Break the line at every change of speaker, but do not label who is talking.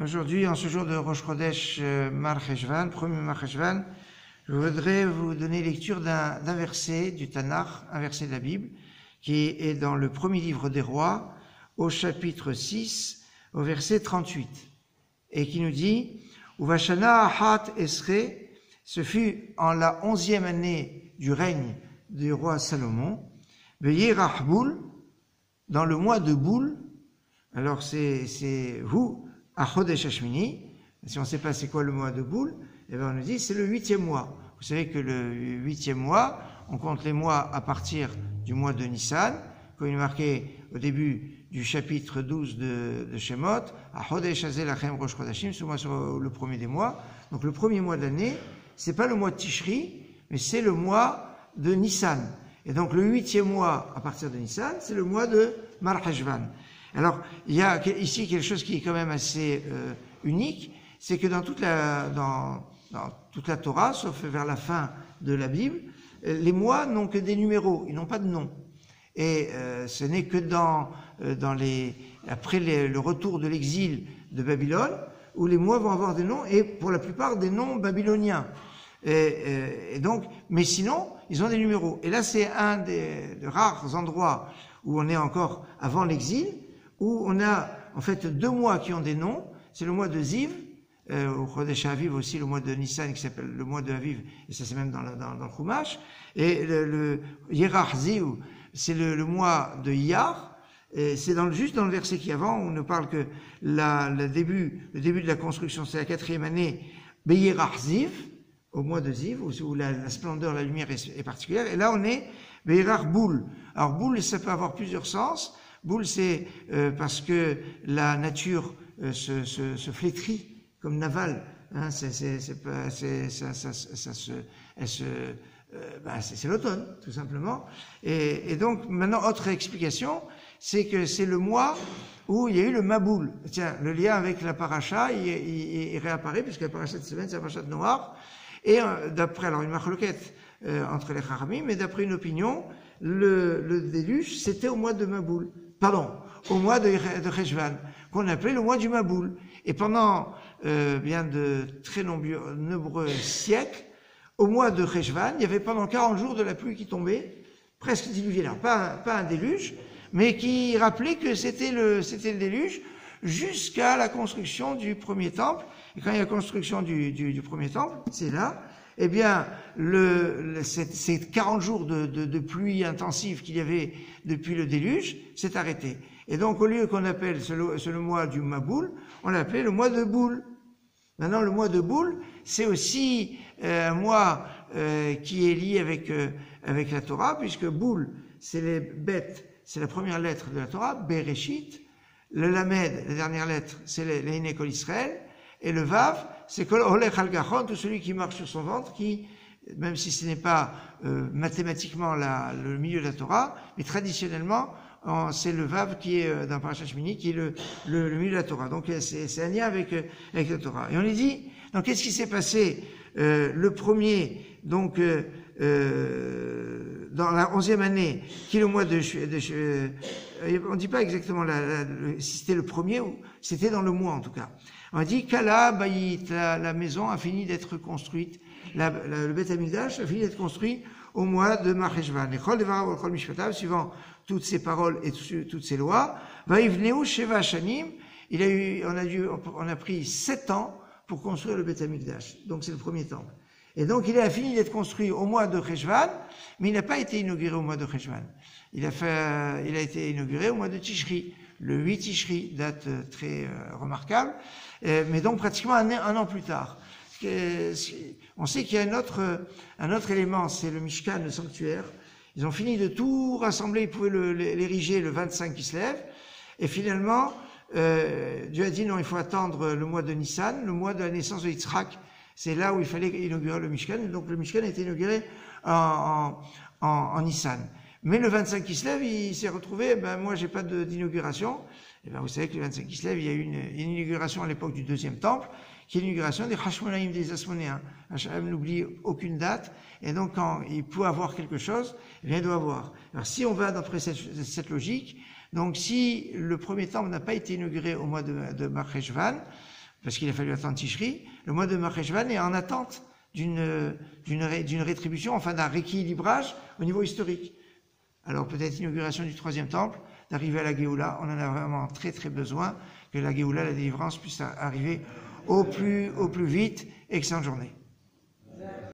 Aujourd'hui, en ce jour de Rosh Chodesh euh, premier je voudrais vous donner lecture d'un verset du Tanakh, un verset de la Bible, qui est dans le premier livre des rois, au chapitre 6, au verset 38, et qui nous dit, Uvashana Ahat Esre, ce fut en la onzième année du règne du roi Salomon, Rahboul, dans le mois de Boule, alors c'est vous, à Chodesh Hashmini, si on ne sait pas c'est quoi le mois de Boule, eh bien on nous dit c'est le huitième mois. Vous savez que le huitième mois, on compte les mois à partir du mois de Nissan, comme il est marqué au début du chapitre 12 de, de Shemot, à Chodesh Lachem Rosh Chodashim, ce mois sur le premier des mois. Donc le premier mois de l'année, c'est pas le mois de Tishri, mais c'est le mois de Nissan. Et donc le huitième mois à partir de Nissan, c'est le mois de Marhajvan. Alors il y a ici quelque chose qui est quand même assez euh, unique, c'est que dans toute la dans, toute la Torah, sauf vers la fin de la Bible, euh, les mois n'ont que des numéros, ils n'ont pas de nom. Et euh, ce n'est que dans dans les après le retour de l'exil de Babylone où les mois vont avoir des noms et pour la plupart des noms babyloniens. Et donc, mais sinon, ils ont des numéros. Et là, c'est un des, rares endroits où on est encore avant l'exil, où on a en fait deux mois qui ont des noms. C'est le mois de Ziv, euh, au Chodesh Aviv aussi le mois de Nissan qui s'appelle le mois de Aviv, et ça c'est même dans, dans, le Chumash. Et le, le Yerach Ziv, c'est le, mois de Iyar. C'est dans, juste dans le verset qui avant, on nous parle que la, début, le début de la construction, c'est la quatrième année, Beyerach Ziv, au mois de Ziv, où, la, splendeur, la lumière est, particulière. Et là, on est Beirar Boule. Alors, boule, ça peut avoir plusieurs sens. Boule, c'est euh, parce que la nature euh, se, se, se, flétrit comme Naval. Hein, c'est, ça, ça, ça, se, elle se, euh, bah, c'est, l'automne, tout simplement. Et, et, donc, maintenant, autre explication, c'est que c'est le mois où il y a eu le Maboul. Tiens, le lien avec la paracha, il, il, il réapparaît, puisque la paracha de semaine, c'est la paracha de Noir. Et euh, d'après, alors une marloquette euh, entre les Haramim, mais d'après une opinion, le, le déluge, c'était au mois de Maboul. Pardon, au mois de, de Rejvan, qu'on appelait le mois du Maboul. Et pendant euh, bien de très nombreux, nombreux siècles, au mois de Rejvan, il y avait pendant 40 jours de la pluie qui tombait, presque diluvienne. Pas, pas un déluge, mais qui rappelait que c'était le, c'était le déluge jusqu'à la construction du premier temple et quand il y a la construction du, du, du premier temple, c'est là, eh bien, le, le ces 40 jours de, de, de pluie intensive qu'il y avait depuis le déluge, s'est arrêté. Et donc, au lieu qu'on appelle ce, ce, le mois du Maboul, on l'appelait le mois de Boule. Maintenant, le mois de Boule, c'est aussi euh, un mois euh, qui est lié avec, euh, avec la Torah, puisque Boule, c'est les bêtes, c'est la première lettre de la Torah, Bereshit. Le Lamed, la dernière lettre, c'est les Israël. Et le Vav, c'est que al tout celui qui marche sur son ventre, qui, même si ce n'est pas euh, mathématiquement le milieu de la Torah, mais traditionnellement, c'est le Vav qui est euh, dans Parashat Shmini, qui est le, le, le, milieu de la Torah. Donc c'est un lien avec, euh, avec la Torah. Et on est dit, donc qu'est-ce qui s'est passé euh, Le premier, donc euh, dans la onzième année, qui est le mois de, de on ne dit pas exactement la, la, si c'était le premier ou c'était dans le mois en tout cas. On dit qu'Allah, la, la maison a fini d'être construite, le Beth Amikdash a fini d'être construit au mois de Marcheshvan. Suivant toutes ces paroles et toutes ces lois, Sheva Shanim, il a eu, on a dû, on a pris sept ans pour construire le Beth Amikdash. Donc c'est le premier temple. Et donc il a fini d'être construit au mois de Cheshvan, mais il n'a pas été inauguré au mois de Cheshvan. Il a fait, il a été inauguré au mois de Tishri le 8 Tishri, date euh, très euh, remarquable, euh, mais donc pratiquement un, un an plus tard. On sait qu'il y a un autre, un autre élément, c'est le Mishkan, le sanctuaire. Ils ont fini de tout rassembler, ils pouvaient l'ériger le, le 25 qui se lève, et finalement, euh, Dieu a dit non, il faut attendre le mois de Nissan, le mois de la naissance de Yitzhak. C'est là où il fallait inaugurer le Mishkan, et donc le Mishkan a été inauguré en, en, en, Nissan. Mais le 25 qui se lève, il s'est retrouvé, ben moi j'ai pas d'inauguration. Et ben vous savez que le 25 qui se lève, il y a eu une, une inauguration à l'époque du deuxième temple, qui est l'inauguration des Hashmonaïm des Asmonéens. Hachem n'oublie aucune date, et donc quand il peut avoir quelque chose, eh bien il doit avoir. Alors si on va d'après cette, cette, logique, Donc si le premier temple n'a pas été inauguré au mois de, de parce qu'il a fallu attendre Tishri, le mois de Marcheshvan est en attente d'une rétribution, enfin d'un rééquilibrage au niveau historique. Alors peut-être inauguration du troisième temple, d'arriver à la Géoula, on en a vraiment très très besoin, que la Géoula, la délivrance, puisse arriver au plus, au plus vite. Excellente journée.